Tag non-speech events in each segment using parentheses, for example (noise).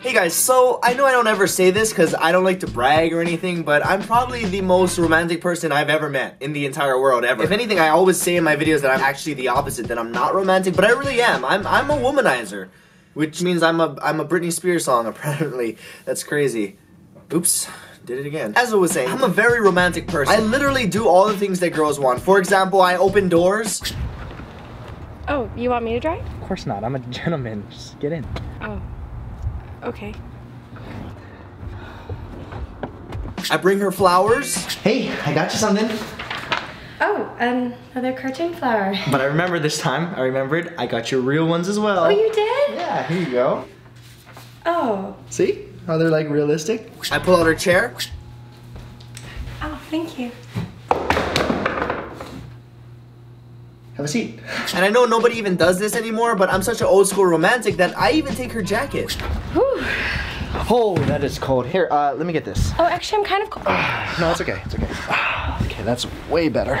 Hey guys, so I know I don't ever say this because I don't like to brag or anything, but I'm probably the most romantic person I've ever met in the entire world ever. If anything, I always say in my videos that I'm actually the opposite, that I'm not romantic, but I really am. I'm I'm a womanizer, which means I'm a I'm a Britney Spears song (laughs) apparently. That's crazy. Oops. Did it again. As I was saying, I'm a very romantic person. I literally do all the things that girls want. For example, I open doors. Oh, you want me to drive? Of course not. I'm a gentleman. Just get in. Oh. Okay. I bring her flowers. Hey, I got you something. Oh, um, another cartoon flower. But I remember this time. I remembered. I got your real ones as well. Oh, you did? Yeah, here you go. Oh. See how they're like realistic? I pull out her chair. Oh, thank you. Have a seat. And I know nobody even does this anymore, but I'm such an old school romantic that I even take her jacket. Whew. Oh, that is cold. Here, uh, let me get this. Oh, actually, I'm kind of cold. (sighs) No, it's okay. It's okay. Okay, that's way better.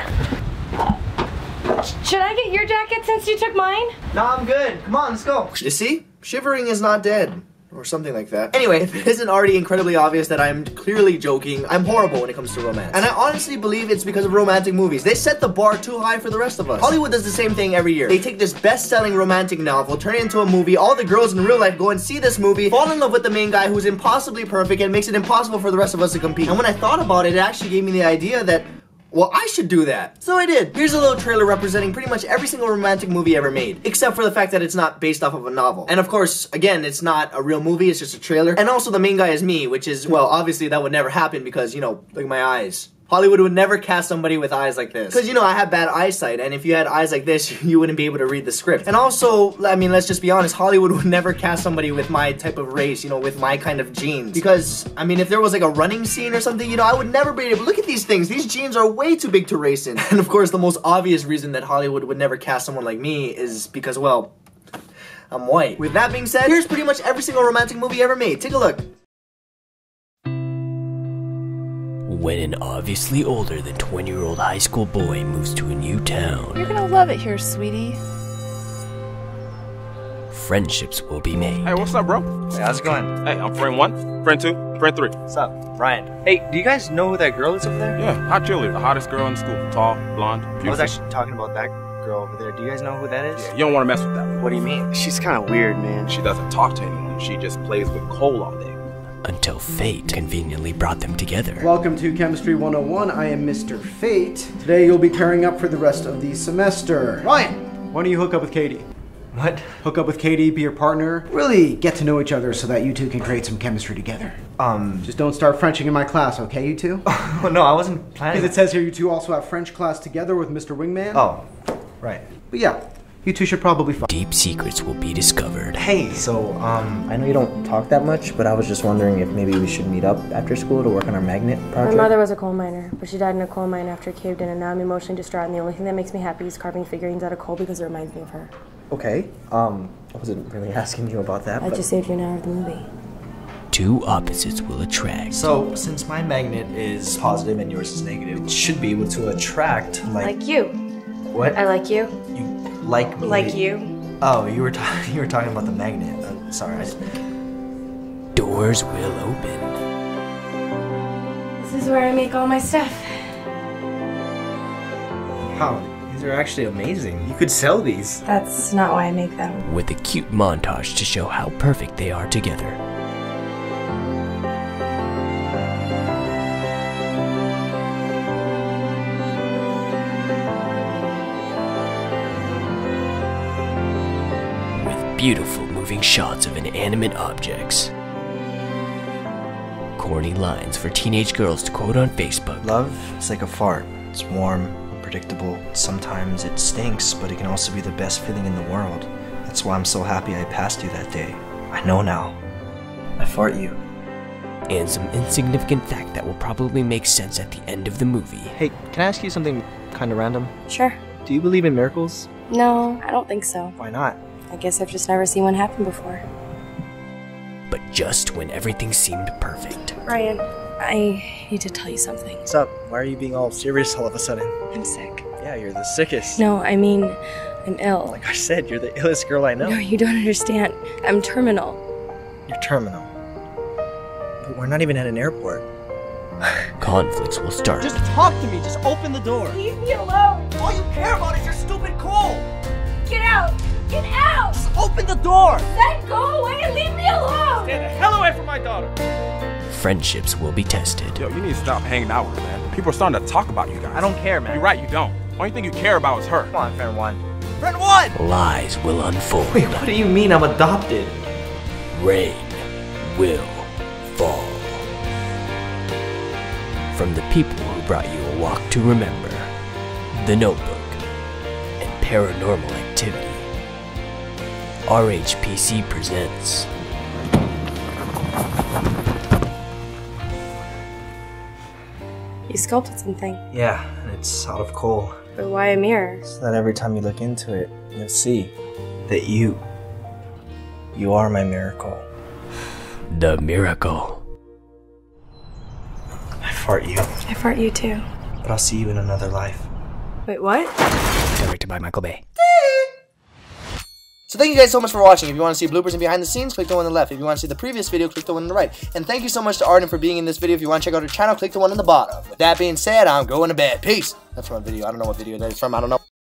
Should I get your jacket since you took mine? No, I'm good. Come on, let's go. You see? Shivering is not dead. Or something like that. Anyway, if it isn't already incredibly obvious that I'm clearly joking, I'm horrible when it comes to romance. And I honestly believe it's because of romantic movies. They set the bar too high for the rest of us. Hollywood does the same thing every year. They take this best-selling romantic novel, turn it into a movie, all the girls in real life go and see this movie, fall in love with the main guy who's impossibly perfect and makes it impossible for the rest of us to compete. And when I thought about it, it actually gave me the idea that well, I should do that. So I did. Here's a little trailer representing pretty much every single romantic movie ever made, except for the fact that it's not based off of a novel. And of course, again, it's not a real movie, it's just a trailer. And also the main guy is me, which is, well, obviously that would never happen because, you know, look at my eyes. Hollywood would never cast somebody with eyes like this. Because, you know, I have bad eyesight, and if you had eyes like this, (laughs) you wouldn't be able to read the script. And also, I mean, let's just be honest, Hollywood would never cast somebody with my type of race, you know, with my kind of genes. Because, I mean, if there was like a running scene or something, you know, I would never be able, to look at these things, these jeans are way too big to race in. And of course, the most obvious reason that Hollywood would never cast someone like me is because, well, I'm white. With that being said, here's pretty much every single romantic movie ever made. Take a look. When an obviously older than 20 year old high school boy moves to a new town, You're gonna love it here, sweetie. friendships will be made. Hey, what's up, bro? Hey, how's it going? Hey, I'm friend one, friend two, friend three. What's up? Ryan. Hey, do you guys know who that girl is over there? Yeah, hot cheerleader, the hottest girl in school. Tall, blonde, beautiful. I was actually talking about that girl over there. Do you guys know who that is? Yeah, you don't want to mess with that one. What do you mean? She's kind of weird, man. She doesn't talk to anyone. She just plays with coal all day. Until fate conveniently brought them together. Welcome to Chemistry 101. I am Mr. Fate. Today you'll be pairing up for the rest of the semester. Ryan, why don't you hook up with Katie? What? Hook up with Katie, be your partner. Really get to know each other so that you two can create some chemistry together. Um. Just don't start Frenching in my class, okay, you two? (laughs) Oh, no, I wasn't planning. Because it says here you two also have French class together with Mr. Wingman. Oh, right. But yeah, you two should probably fuck. Deep secrets will be discovered. Hey, so um, I know you don't talk that much, but I was just wondering if maybe we should meet up after school to work on our magnet project. My mother was a coal miner, but she died in a coal mine after it caved in, and now I'm emotionally distraught. And the only thing that makes me happy is carving figurines out of coal because it reminds me of her. Okay. Um, I wasn't really (laughs) asking you about that. I but just saved you an hour of the movie. Two opposites will attract. so since my magnet is positive and yours is negative, it should be able to attract like, Like you. what? I like you. you like me. Like you. Oh, you were talking. (laughs) You were talking about the magnet. Uh, sorry. I just, Doors will open. This is where I make all my stuff. Wow, these are actually amazing. You could sell these. That's not why I make them. With a cute montage to show how perfect they are together. Beautiful moving shots of inanimate objects. Corny lines for teenage girls to quote on Facebook. love is like a fart. It's warm, predictable. Sometimes it stinks, but it can also be the best feeling in the world. That's why I'm so happy I passed you that day. I know now. I fart you. And some insignificant fact that will probably make sense at the end of the movie. Hey, can I ask you something kind of random? Sure. Do you believe in miracles? No, I don't think so. Why not? I guess I've just never seen one happen before. But just when everything seemed perfect. Ryan, I need to tell you something. What's up? Why are you being all serious all of a sudden? I'm sick. Yeah, you're the sickest. No, I mean, I'm ill. Like I said, you're the illest girl I know. No, you don't understand. I'm terminal. You're terminal. But we're not even at an airport. (sighs) Conflicts will start. Just talk to me. Just open the door. Leave me alone. All you care about is your stupid coal. Get out. Get out. Just open the door. Then go away and leave me alone. Stay the hell away from my daughter. Friendships will be tested. Yo, you need to stop hanging out with her, man. People are starting to talk about you guys. I don't care, man. You're right, you don't. Only thing you care about is her. Come on, friend one. Friend one. Lies will unfold. Wait, what do you mean I'm adopted? Rain will fall. From the people who brought you a walk to remember, The Notebook, and Paranormal Activity, RHPC presents You sculpted something. Yeah, and it's out of coal. But why a mirror? So that every time you look into it, you'll see that you, you are my miracle. The Miracle. I fart you, I fart you too. but I'll see you in another life. Wait, what? Directed by Michael Bay. So thank you guys so much for watching. If you want to see bloopers and behind the scenes, click the one on the left. If you want to see the previous video, click the one on the right. And thank you so much to Arden for being in this video. If you want to check out her channel, click the one on the bottom. With that being said, I'm going to bed. Peace. That's from a video. I don't know what video that is from. I don't know.